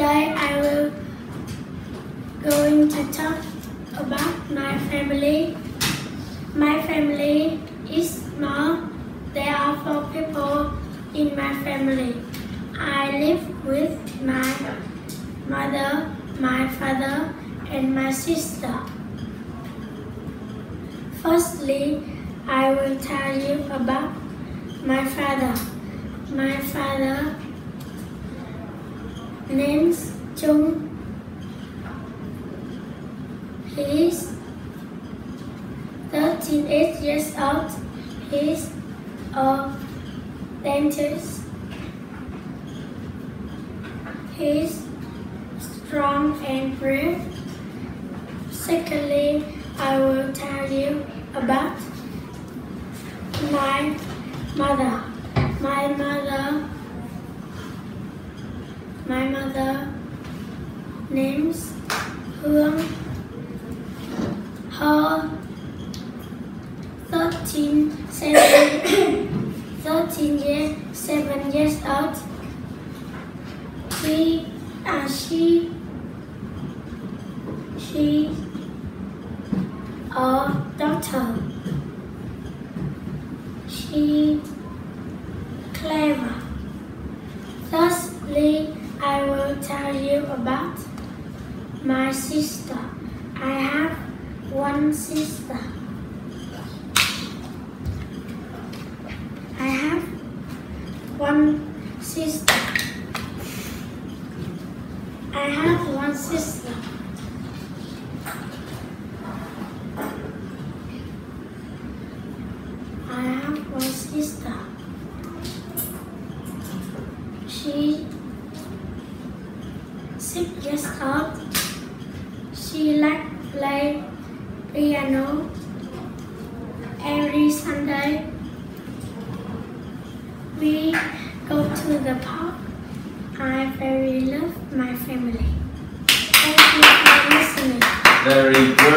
Today I will going to talk about my family. My family is small. There are four people in my family. I live with my mother, my father, and my sister. Firstly, I will tell you about my father. My father names Chung. He is 38 years old. He is a dentist. He is strong and brave. Secondly, I will tell you about my mother. My mother, my mother names Hương. Her 13, seven, 13 years, 7 years old. She, uh, she, she, a doctor. She clever. Thirdly, I will tell you about my sister. I have one sister. I have one sister. I have one sister. I have one sister. She six years old. She like play piano every Sunday. We go to the park. I very love my family. Thank you for listening. Very good.